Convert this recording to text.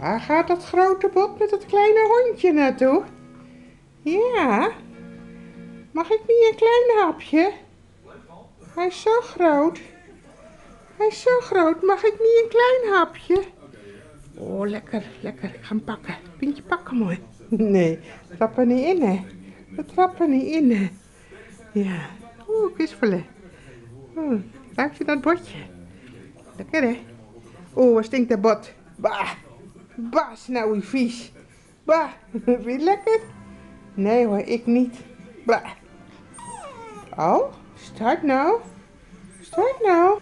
Waar gaat dat grote bot met dat kleine hondje naartoe? Ja. Mag ik niet een klein hapje? Hij is zo groot. Hij is zo groot. Mag ik niet een klein hapje? Oh, lekker, lekker. Ik ga hem pakken. Pintje pakken, mooi. Nee, trap er niet in, hè. We trappen niet in, hè. Ja. Oeh, kwisvelen. Oeh, ruik je dat botje? Lekker, hè. Oeh, wat stinkt dat bot. Bah. Bah, snauwie vies. Bah, het lekker? Nee hoor, ik niet. Bah. Oh, start nou. Start nou.